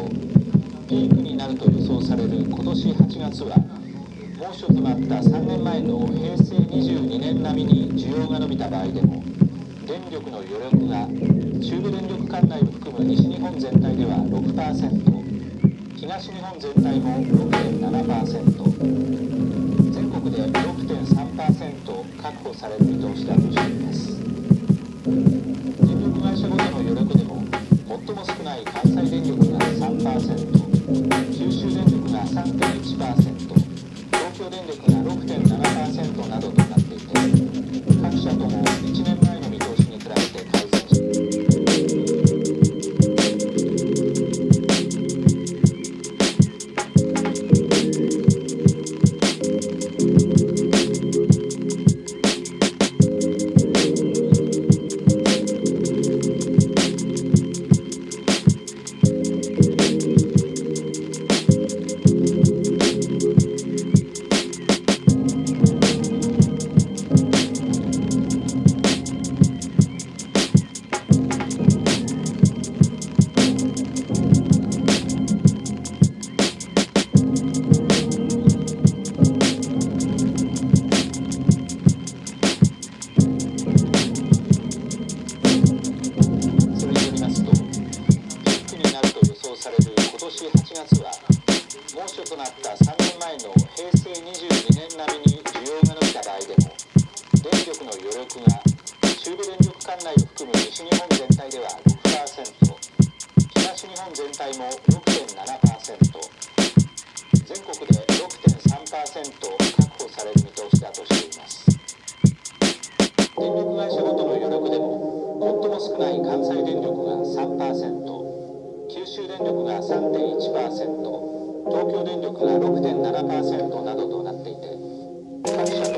上ピークになると予想される今年8月は猛暑となった3年前の平成22年並みに需要が伸びた場合でも電力の余力が中部電力管内を含む西日本全体では6%東日本全体も6.7%全国で6.3%確保される見通しだとしています。電力会社ごとの余力でも最も少ない関西電力が3%九州電力が3.1%東京電力が6.1%年前の平成22年並みに需要が伸びた場合でも電力の余力が中部電力管内を含む西日本全体では6%東日本全体も6.7%全国で6.3%確保される見通しだとしています電力会社ごとの余力でも最も少ない関西電力が3%九州電力が3.1%東京電力が6.7%などとなっていて各社